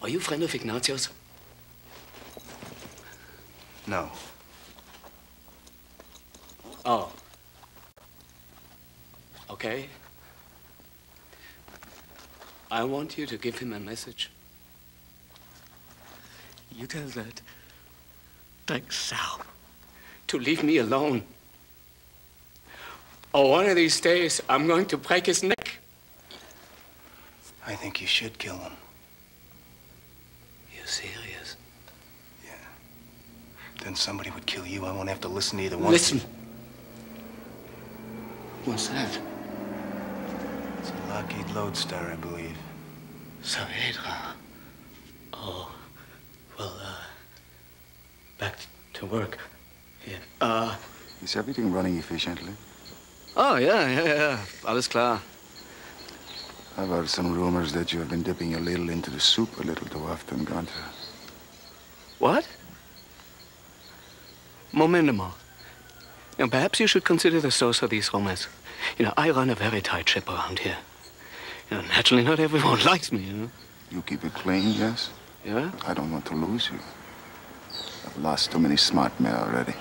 Are you a friend of Ignatio's? No. Oh. Okay. I want you to give him a message. You tell that. Thanks, Sal. To leave me alone. Or one of these days, I'm going to break his neck. I think you should kill him. Then somebody would kill you. I won't have to listen to either one. Listen. What's that? It's a Lockheed Lodestar, I believe. Saavedra. Oh, well, uh, back to work. Yeah. Uh, Is everything running efficiently? oh, yeah, yeah, yeah. Alles klar. I've heard some rumors that you have been dipping a little into the soup a little too often, Gunther. What? Momentum. Know, perhaps you should consider the source of these rumors. You know, I run a very tight ship around here. You know, naturally, not everyone likes me, you know. You keep it clean, yes? Yeah? I don't want to lose you. I've lost too many smart men already.